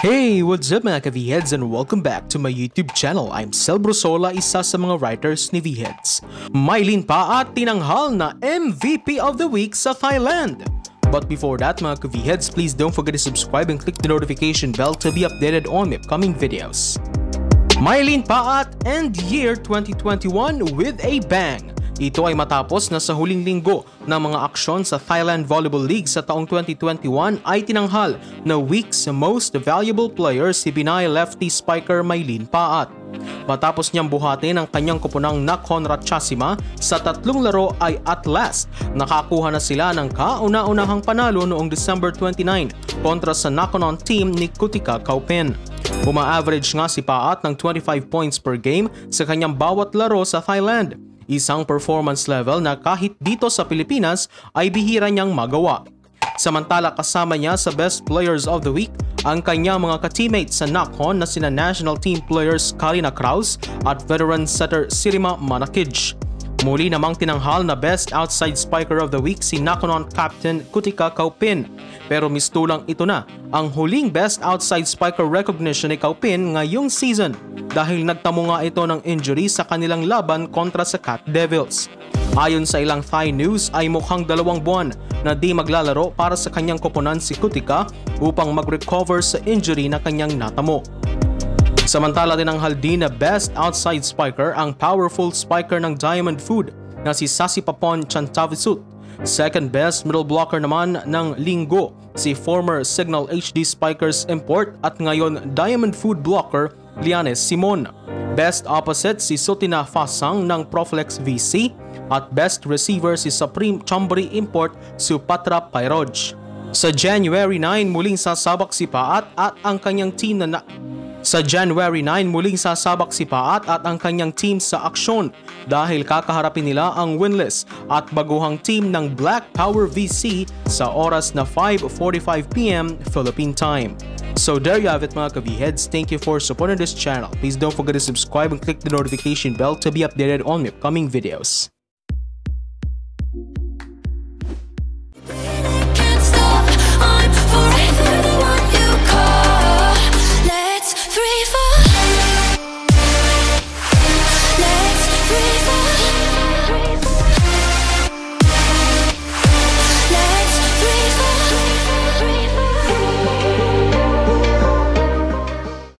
Hey! What's up mga ka-VHeads and welcome back to my YouTube channel. I'm Sel Brusola, isa sa mga writers ni VHeads. Maylin pa at tinanghal na MVP of the Week sa Thailand. But before that mga ka-VHeads, please don't forget to subscribe and click the notification bell to be updated on my upcoming videos. Maylin Paat end year 2021 with a bang. Ito ay matapos na sa huling linggo ng mga aksyon sa Thailand Volleyball League sa taong 2021 ay tinanghal na week's most valuable player si Binay lefty spiker Maylin Paat. Matapos niyang buhatin ang kanyang kupunang Nakhon Ratchasima sa tatlong laro ay at last nakakuha na sila ng kauna-unahang panalo noong December 29 kontra sa Nakonon team ni Kutika Kaupin. Uma-average nga si Paat ng 25 points per game sa kanyang bawat laro sa Thailand isang performance level na kahit dito sa Pilipinas ay bihira niyang magawa. Samantala kasama niya sa Best Players of the Week ang kanyang mga ka-teammates sa Nakhon na sina national team players Karina Kraus at veteran setter Sirima Manakij. Muli namang tinanghal na Best Outside Spiker of the Week si Nakonon Captain Kutika Kaupin. Pero mistulang ito na ang huling Best Outside Spiker recognition ni Kaupin ngayong season dahil nagtamo nga ito ng injury sa kanilang laban kontra sa Cat Devils. Ayon sa ilang Thai news ay mukhang dalawang buwan na di maglalaro para sa kanyang koponan si Kutika upang mag-recover sa injury na kanyang natamo. Samantala din ang haldi na best outside spiker ang powerful spiker ng Diamond Food na si Sasi Papon Chantavisut. Second best middle blocker naman ng Linggo si former Signal HD Spikers import at ngayon Diamond Food blocker Lianes Simon. Best opposite si Sutina Fasang ng Proflex VC at best receiver si Supreme Chambri import Supatra Pairoj. Sa January 9 muling sasabak si Paat at ang kanyang team na, na sa January 9, muling sasabak si Paat at ang kanyang team sa aksyon dahil kakaharapin nila ang winless at baguhang team ng Black Power VC sa oras na 5.45pm Philippine Time. So there you have it mga ka-V-Heads. Thank you for supporting this channel. Please don't forget to subscribe and click the notification bell to be updated on my upcoming videos.